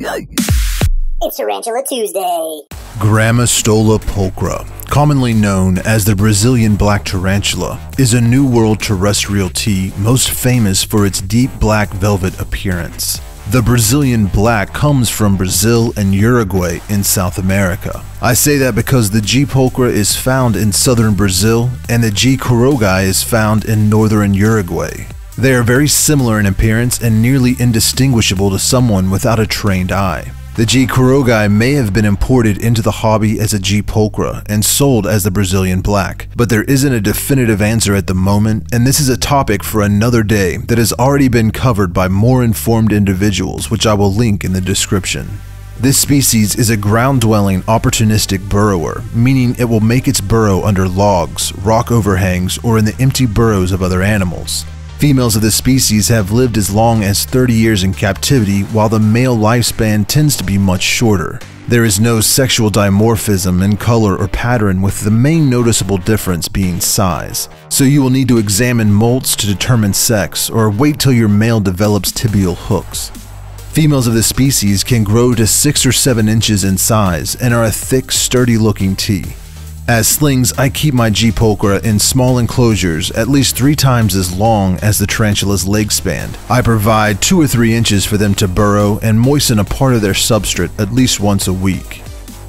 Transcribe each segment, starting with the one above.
It's Tarantula Tuesday. Grammostola pulchra, commonly known as the Brazilian black tarantula, is a New World terrestrial T most famous for its deep black velvet appearance. The Brazilian black comes from Brazil and Uruguay in South America. I say that because the G. pulchra is found in southern Brazil and the G. quirogai is found in northern Uruguay. They are very similar in appearance and nearly indistinguishable to someone without a trained eye. The G. quirogai may have been imported into the hobby as a G. pulchra and sold as the Brazilian black, but there isn't a definitive answer at the moment, and this is a topic for another day that has already been covered by more informed individuals, which I will link in the description. This species is a ground dwelling opportunistic burrower, meaning it will make its burrow under logs, rock overhangs, or in the empty burrows of other animals. Females of this species have lived as long as 30 years in captivity, while the male lifespan tends to be much shorter. There is no sexual dimorphism in color or pattern, with the main noticeable difference being size. So you will need to examine molts to determine sex, or wait till your male develops tibial hooks. Females of this species can grow to 6 or 7 inches in size and are a thick, sturdy looking T. As slings, I keep my G. pulchra in small enclosures at least three times as long as the tarantula's leg span. I provide two or three inches for them to burrow and moisten a part of their substrate at least once a week.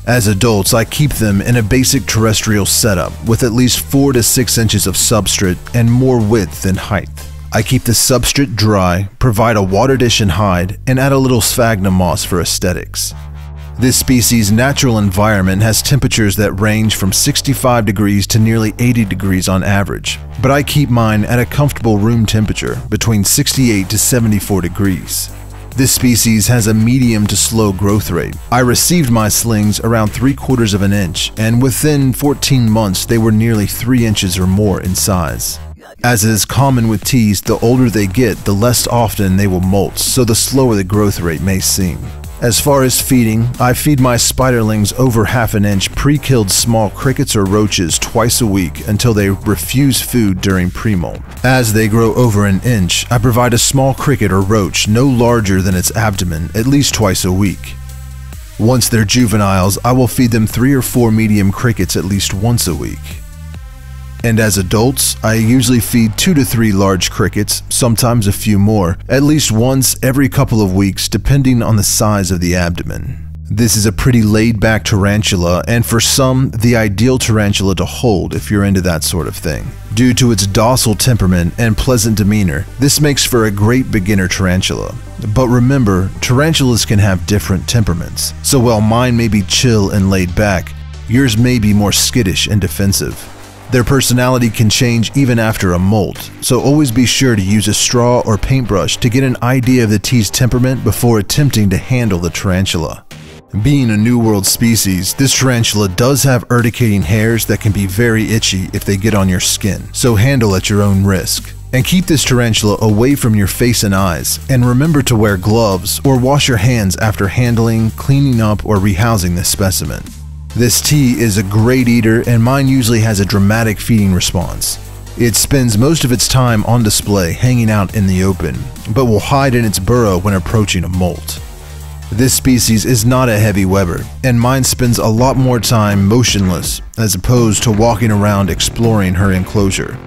As adults, I keep them in a basic terrestrial setup with at least 4 to 6 inches of substrate and more width than height. I keep the substrate dry, provide a water dish and hide, and add a little sphagnum moss for aesthetics. This species' natural environment has temperatures that range from 65 degrees to nearly 80 degrees on average, but I keep mine at a comfortable room temperature between 68 to 74 degrees. This species has a medium to slow growth rate. I received my slings around 3 quarters of an inch, and within 14 months they were nearly 3 inches or more in size. As is common with Ts, the older they get, the less often they will molt, so the slower the growth rate may seem. As far as feeding, I feed my spiderlings over half an inch pre-killed small crickets or roaches twice a week until they refuse food during pre-molt. As they grow over an inch, I provide a small cricket or roach no larger than its abdomen at least twice a week. Once they're juveniles, I will feed them three or four medium crickets at least once a week. And as adults, I usually feed two to three large crickets, sometimes a few more, at least once every couple of weeks depending on the size of the abdomen. This is a pretty laid back tarantula, and for some, the ideal tarantula to hold if you're into that sort of thing. Due to its docile temperament and pleasant demeanor, this makes for a great beginner tarantula. But remember, tarantulas can have different temperaments, so while mine may be chill and laid back, yours may be more skittish and defensive. Their personality can change even after a molt, so always be sure to use a straw or paintbrush to get an idea of the T's temperament before attempting to handle the tarantula. Being a New World species, this tarantula does have urticating hairs that can be very itchy if they get on your skin, so handle at your own risk. And keep this tarantula away from your face and eyes, and remember to wear gloves or wash your hands after handling, cleaning up, or rehousing this specimen. This T is a great eater and mine usually has a dramatic feeding response. It spends most of its time on display hanging out in the open, but will hide in its burrow when approaching a molt. This species is not a heavy webber, and mine spends a lot more time motionless as opposed to walking around exploring her enclosure.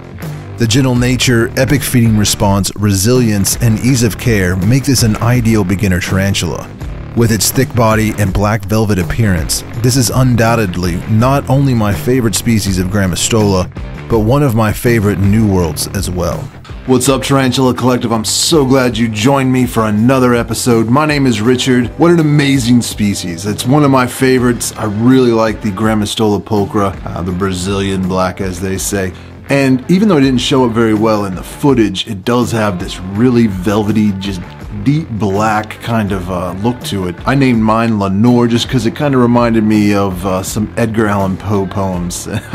The gentle nature, epic feeding response, resilience, and ease of care make this an ideal beginner tarantula. With its thick body and black velvet appearance, this is undoubtedly not only my favorite species of Grammostola, but one of my favorite New Worlds as well. What's up, Tarantula Collective? I'm so glad you joined me for another episode. My name is Richard. What an amazing species. It's one of my favorites. I really like the Grammostola pulchra, uh, the Brazilian black, as they say. And even though it didn't show up very well in the footage, it does have this really velvety, just deep black kind of uh, look to it. I named mine Lenore just because it kind of reminded me of uh, some Edgar Allan Poe poems.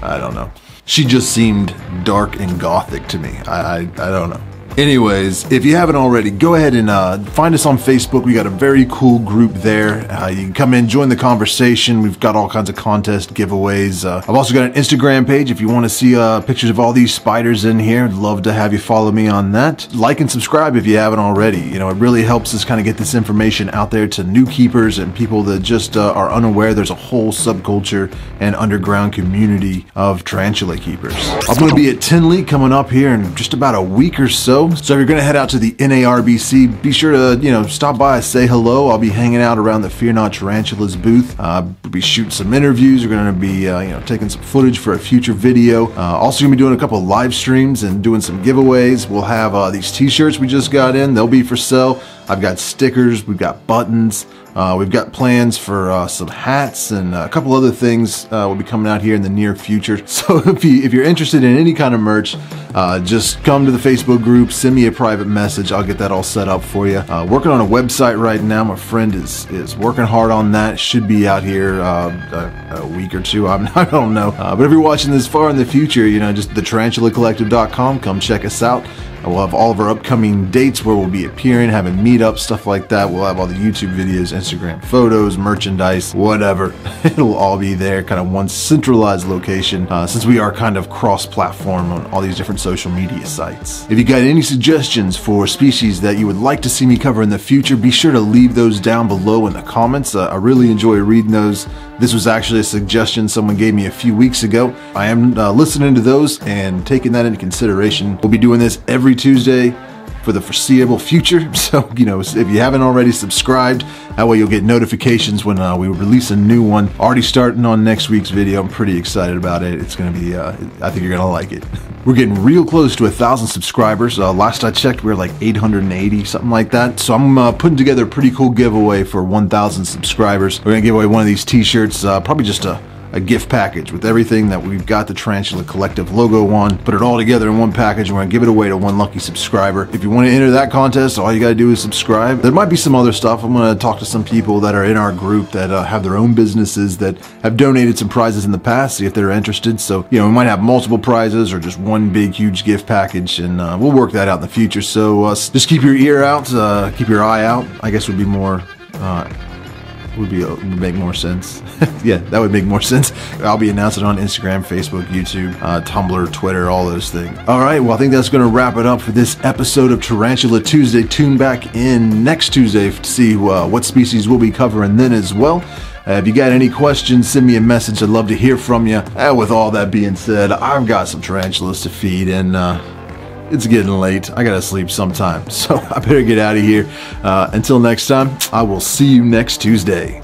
I don't know. She just seemed dark and gothic to me. I, I, I don't know. Anyways, if you haven't already, go ahead and uh, find us on Facebook. We got a very cool group there. Uh, you can come in, join the conversation. We've got all kinds of contest giveaways. Uh, I've also got an Instagram page if you want to see uh, pictures of all these spiders in here. I'd love to have you follow me on that. Like and subscribe if you haven't already. You know, it really helps us kind of get this information out there to new keepers and people that just uh, are unaware there's a whole subculture and underground community of tarantula keepers. I'm going to be at Tinley coming up here in just about a week or so. So if you're going to head out to the NARBC, be sure to, you know, stop by, say hello. I'll be hanging out around the Fear Not Tarantulas booth. Uh, we'll be shooting some interviews. We're going to be, uh, you know, taking some footage for a future video. Uh, also going to be doing a couple live streams and doing some giveaways. We'll have uh, these t-shirts we just got in. They'll be for sale. I've got stickers, we've got buttons, uh, we've got plans for uh, some hats and a couple other things uh, will be coming out here in the near future. So if, you, if you're interested in any kind of merch, uh, just come to the Facebook group, send me a private message. I'll get that all set up for you. Uh, working on a website right now. My friend is is working hard on that. Should be out here a, a, week or two. I'm, I don't know. but if you're watching this far in the future, you know, just thetarantulacollective.com. Come check us out. We'll have all of our upcoming dates where we'll be appearing, having meetups, stuff like that. We'll have all the YouTube videos, Instagram photos, merchandise, whatever. It'll all be there, kind of one centralized location, uh, since we are kind of cross-platform on all these different social media sites. If you got any suggestions for species that you would like to see me cover in the future, be sure to leave those down below in the comments. Uh, I really enjoy reading those. This was actually a suggestion someone gave me a few weeks ago. I am uh, listening to those and taking that into consideration. We'll be doing this every Tuesday for the foreseeable future. So, you know, if you haven't already subscribed, that way you'll get notifications when uh, we release a new one. Already starting on next week's video. I'm pretty excited about it. It's going to be, uh, I think you're going to like it. We're getting real close to a thousand subscribers. Uh, last I checked, we were like 880, something like that. So I'm uh, putting together a pretty cool giveaway for 1,000 subscribers. We're to give away one of these t-shirts, uh, probably just a a gift package with everything that we've got the Tarantula Collective logo on. Put it all together in one package we're gonna give it away to one lucky subscriber. If you want to enter that contest, all you gotta do is subscribe. There might be some other stuff. I'm gonna talk to some people that are in our group that uh, have their own businesses that have donated some prizes in the past, see if they're interested. So, you know, we might have multiple prizes or just one big, huge gift package and uh, we'll work that out in the future. So uh, just keep your ear out, uh, keep your eye out, I guess would be more uh, would be make more sense. yeah, that would make more sense. I'll be announcing on Instagram, Facebook, YouTube, uh, Tumblr, Twitter, all those things. All right, well, I think that's going to wrap it up for this episode of Tarantula Tuesday. Tune back in next Tuesday to see uh, what species we'll be covering then as well. Uh, if you got any questions, send me a message. I'd love to hear from you. And with all that being said, I've got some tarantulas to feed and uh, it's getting late. I gotta sleep sometime. So I better get out of here. Uh, until next time, I will see you next Tuesday.